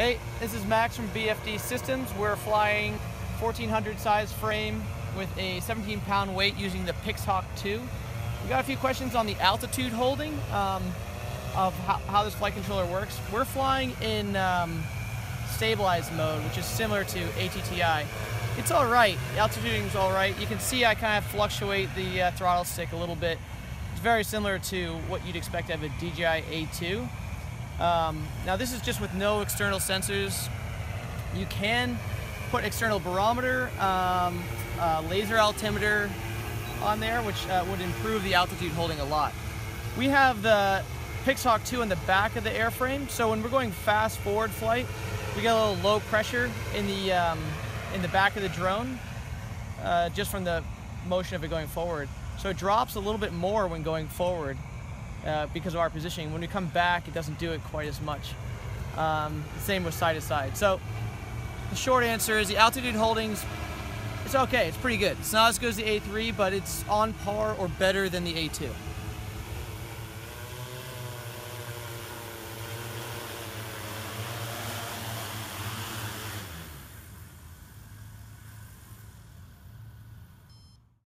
Hey, this is Max from BFD Systems. We're flying 1400 size frame with a 17 pound weight using the Pixhawk 2. We got a few questions on the altitude holding um, of how, how, this flight controller works. We're flying in um, stabilized mode, which is similar to ATTI. It's all right. The altitude is all right. You can see I kind of fluctuate the uh, throttle stick a little bit. It's very similar to what you'd expect of a DJI A2. Um, now this is just with no external sensors. You can put external barometer, um, uh, laser altimeter on there, which uh, would improve the altitude holding a lot. We have the Pixhawk 2 in the back of the airframe, so when we're going fast forward flight, we get a little low pressure in the um, in the back of the drone, uh, just from the motion of it going forward. So it drops a little bit more when going forward uh, because of our positioning. When we come back, it doesn't do it quite as much. Um, same with side to side. So the short answer is the altitude holdings, it's okay, it's pretty good. It's not as good as the A3, but it's on par or better than the A2.